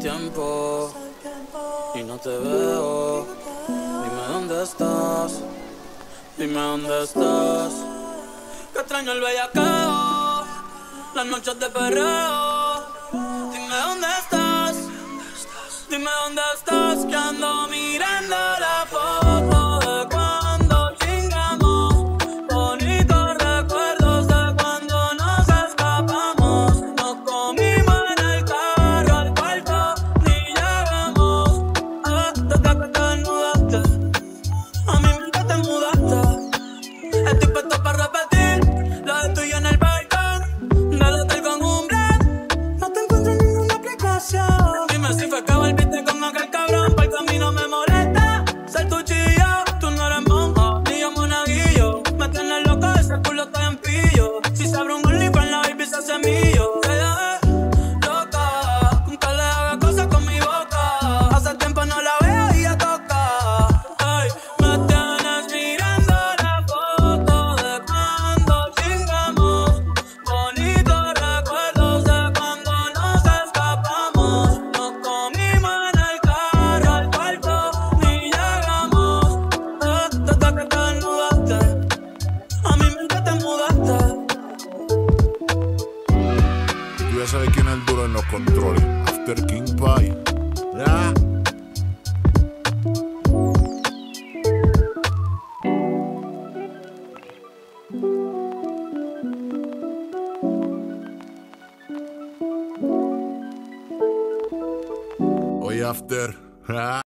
tiempo y no te veo. Dime dónde estás, dime dónde estás. Que extraño el bellacao, las noches de perreo. Dime dónde estás, dime dónde estás, que ando mi Para el camino me sabe quién es el duro en los controles. After King Pie. Ya. After. Ah.